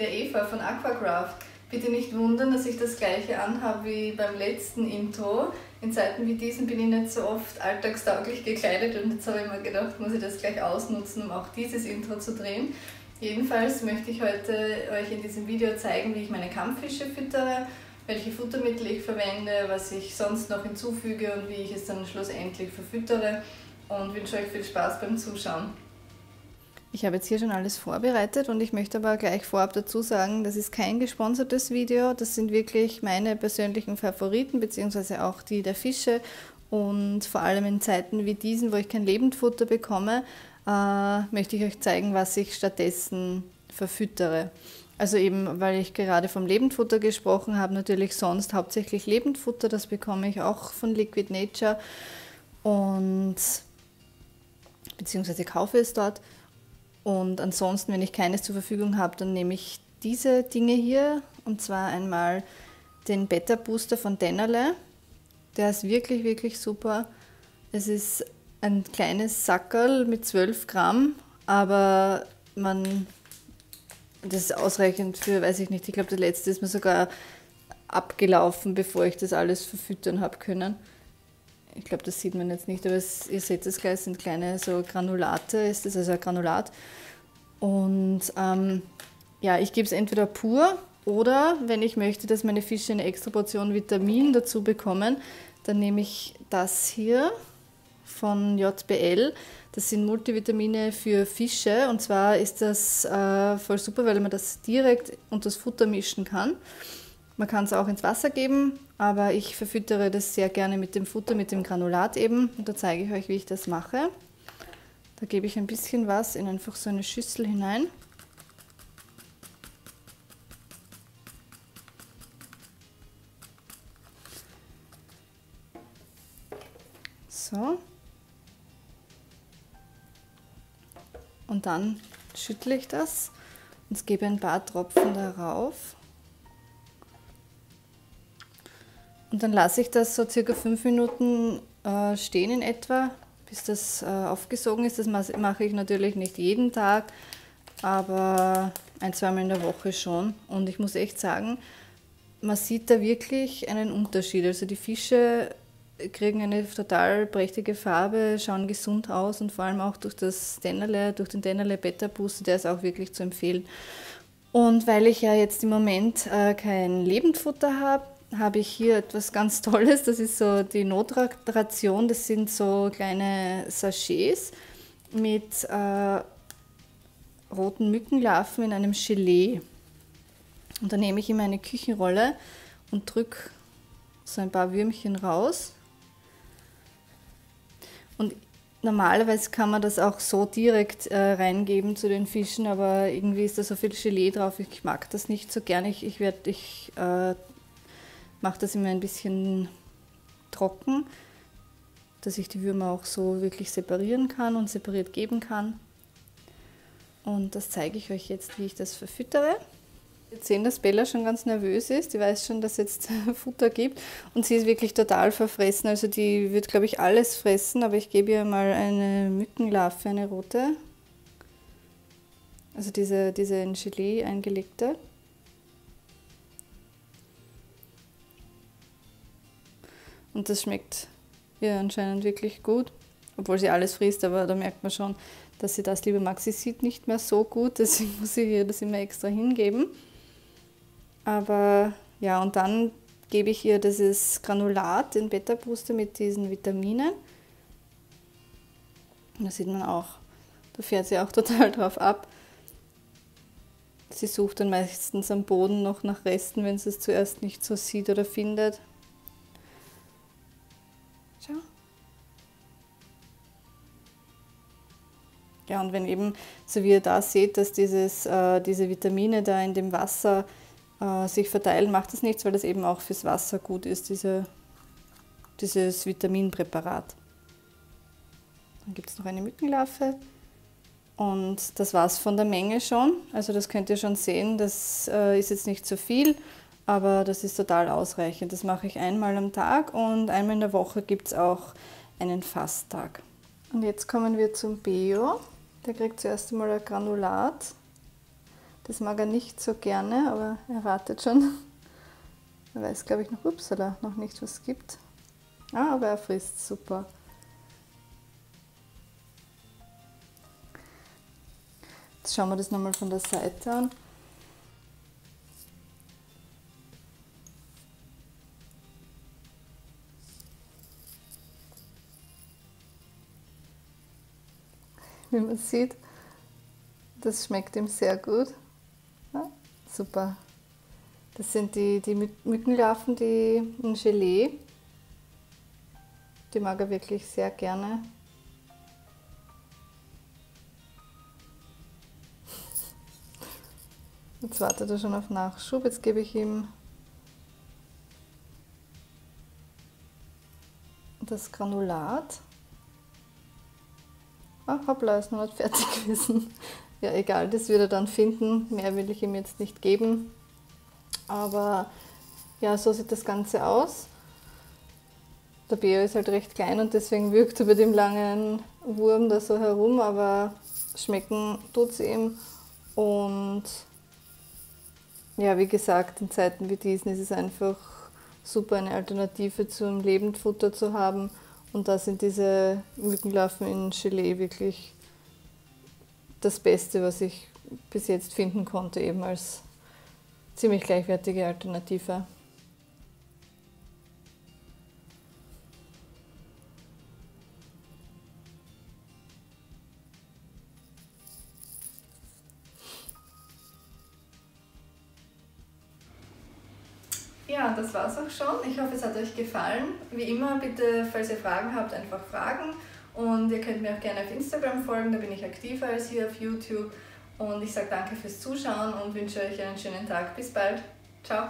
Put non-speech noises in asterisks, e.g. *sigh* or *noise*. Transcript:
wieder Eva von Aquacraft. Bitte nicht wundern, dass ich das gleiche anhabe wie beim letzten Intro. In Zeiten wie diesen bin ich nicht so oft alltagstauglich gekleidet und jetzt habe ich mir gedacht, muss ich das gleich ausnutzen, um auch dieses Intro zu drehen. Jedenfalls möchte ich heute euch in diesem Video zeigen, wie ich meine Kampffische füttere, welche Futtermittel ich verwende, was ich sonst noch hinzufüge und wie ich es dann schlussendlich verfüttere und wünsche euch viel Spaß beim Zuschauen. Ich habe jetzt hier schon alles vorbereitet und ich möchte aber gleich vorab dazu sagen, das ist kein gesponsertes Video, das sind wirklich meine persönlichen Favoriten beziehungsweise auch die der Fische und vor allem in Zeiten wie diesen, wo ich kein Lebendfutter bekomme, äh, möchte ich euch zeigen, was ich stattdessen verfüttere. Also eben, weil ich gerade vom Lebendfutter gesprochen habe, natürlich sonst hauptsächlich Lebendfutter, das bekomme ich auch von Liquid Nature und beziehungsweise kaufe es dort. Und ansonsten, wenn ich keines zur Verfügung habe, dann nehme ich diese Dinge hier. Und zwar einmal den Beta Booster von Dennerle. Der ist wirklich, wirklich super. Es ist ein kleines Sackerl mit 12 Gramm, aber man, das ist ausreichend für, weiß ich nicht, ich glaube, der letzte ist mir sogar abgelaufen, bevor ich das alles verfüttern habe können. Ich glaube, das sieht man jetzt nicht, aber es, ihr seht es gleich, es sind kleine so Granulate, ist das also ein Granulat. Und ähm, ja, ich gebe es entweder pur oder wenn ich möchte, dass meine Fische eine extra Portion Vitamin dazu bekommen, dann nehme ich das hier von JBL. Das sind Multivitamine für Fische und zwar ist das äh, voll super, weil man das direkt unter das Futter mischen kann. Man kann es auch ins Wasser geben, aber ich verfüttere das sehr gerne mit dem Futter, mit dem Granulat eben. Und da zeige ich euch, wie ich das mache. Da gebe ich ein bisschen was in einfach so eine Schüssel hinein. So. Und dann schüttle ich das und gebe ein paar Tropfen darauf. Und dann lasse ich das so circa fünf Minuten äh, stehen in etwa, bis das äh, aufgesogen ist. Das mache ich natürlich nicht jeden Tag, aber ein, zweimal in der Woche schon. Und ich muss echt sagen, man sieht da wirklich einen Unterschied. Also die Fische kriegen eine total prächtige Farbe, schauen gesund aus und vor allem auch durch das Dennerle, durch den Dennerle Beta Booster, der ist auch wirklich zu empfehlen. Und weil ich ja jetzt im Moment äh, kein Lebendfutter habe, habe ich hier etwas ganz *laughs* Tolles. Das ist so die Notration. Das sind so kleine Sachets mit äh, roten Mückenlarven in einem Gelee. Und da nehme ich immer eine Küchenrolle und drücke so ein paar Würmchen raus. Und normalerweise kann man das auch so direkt äh, reingeben zu den Fischen, aber irgendwie ist da so viel Gelee drauf. Ich mag das nicht so gerne. Ich, ich, werd, ich äh, mache das immer ein bisschen trocken, dass ich die Würmer auch so wirklich separieren kann und separiert geben kann. Und das zeige ich euch jetzt, wie ich das verfüttere. Wir sehen, dass Bella schon ganz nervös ist. Die weiß schon, dass es jetzt *laughs* Futter gibt. Und sie ist wirklich total verfressen. Also die wird, glaube ich, alles fressen. Aber ich gebe ihr mal eine Mückenlarve, eine rote. Also diese, diese in Gelee eingelegte. Und das schmeckt ihr anscheinend wirklich gut, obwohl sie alles frisst, aber da merkt man schon, dass sie das lieber mag. Sie sieht nicht mehr so gut, *laughs* deswegen muss ich ihr das immer extra hingeben. Aber ja, und dann gebe ich ihr dieses Granulat, den Beta-Booster mit diesen Vitaminen. Da sieht man auch, da fährt sie auch *laughs* total drauf ab. Sie sucht dann meistens am Boden noch nach Resten, wenn sie es zuerst nicht so sieht oder findet. Ja, und wenn eben, so wie ihr da seht, dass dieses, äh, diese Vitamine da in dem Wasser äh, sich verteilen, macht das nichts, weil das eben auch fürs Wasser gut ist, diese, dieses Vitaminpräparat. Dann gibt es noch eine Mückenlarve. Und das war es von der Menge schon. Also das könnt ihr schon sehen, das äh, ist jetzt nicht so viel, aber das ist total ausreichend. Das mache ich einmal am Tag und einmal in der Woche gibt es auch einen Fasttag. Und jetzt kommen wir zum Bio. Der kriegt zuerst einmal ein Granulat Das mag er nicht so gerne, aber er wartet schon. Er weiß, glaube ich, noch Upsala noch nicht, was es gibt. Ah, aber er frisst super. Jetzt schauen wir das nochmal von der Seite an. *laughs* Wie man sieht, das schmeckt ihm sehr gut. Ja, super. Das sind die, die Mückenlarven, die in Gelee. Die mag er wirklich sehr gerne. Jetzt wartet er schon auf Nachschub. Jetzt gebe ich ihm das Granulat. Ah, hoppla, ist noch nicht fertig gewesen. Ja, egal, das wird er dann finden. Mehr will ich ihm jetzt nicht geben. Aber ja, so sieht das Ganze aus. Der Bär ist halt recht klein und deswegen wirkt er bei dem langen Wurm da so herum, aber schmecken tut es ihm. Und ja, wie gesagt, in Zeiten wie diesen ist es einfach super, eine Alternative zum Lebendfutter zu haben. Und da sind diese Mückenlarven in Gelee wirklich das Beste, was ich bis jetzt finden konnte, eben als ziemlich gleichwertige Alternative. Ja, das war's auch schon. Ich hoffe, es hat euch gefallen. Wie immer, bitte, falls ihr Fragen habt, einfach fragen. Und ihr könnt mir auch gerne auf Instagram folgen, da bin ich aktiver als hier auf YouTube. Und ich sage danke fürs Zuschauen und wünsche euch einen schönen Tag. Bis bald. Ciao.